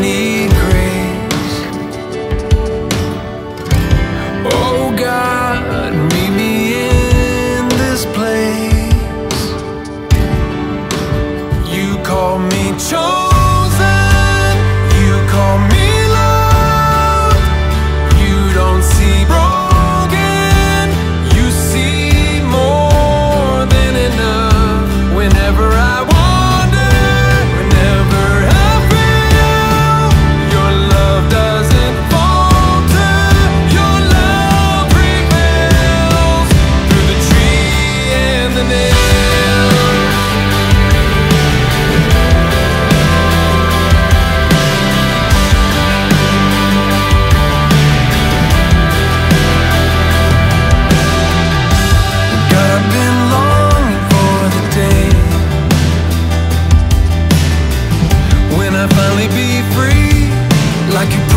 need me be free like you